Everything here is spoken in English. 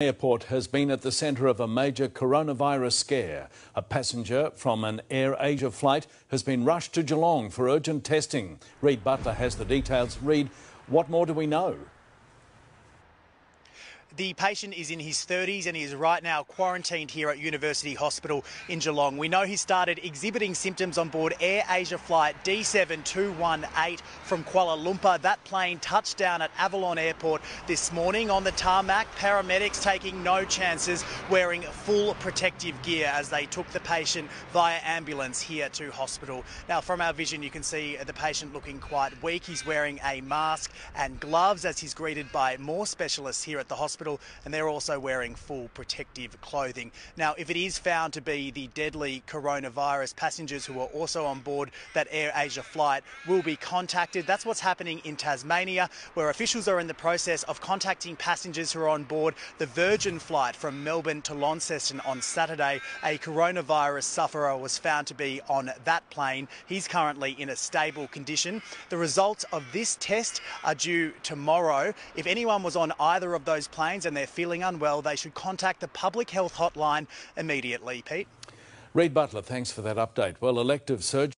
Airport has been at the centre of a major coronavirus scare. A passenger from an Air Asia flight has been rushed to Geelong for urgent testing. Reid Butler has the details. Reid, what more do we know? The patient is in his 30s and he is right now quarantined here at University Hospital in Geelong. We know he started exhibiting symptoms on board Air Asia flight D7218 from Kuala Lumpur. That plane touched down at Avalon Airport this morning on the tarmac. Paramedics taking no chances, wearing full protective gear as they took the patient via ambulance here to hospital. Now, from our vision, you can see the patient looking quite weak. He's wearing a mask and gloves as he's greeted by more specialists here at the hospital hospital, and they're also wearing full protective clothing. Now, if it is found to be the deadly coronavirus, passengers who are also on board that Air Asia flight will be contacted. That's what's happening in Tasmania, where officials are in the process of contacting passengers who are on board the Virgin flight from Melbourne to Launceston on Saturday. A coronavirus sufferer was found to be on that plane. He's currently in a stable condition. The results of this test are due tomorrow. If anyone was on either of those planes, and they're feeling unwell, they should contact the public health hotline immediately. Pete? Reid Butler, thanks for that update. Well, elective surgery.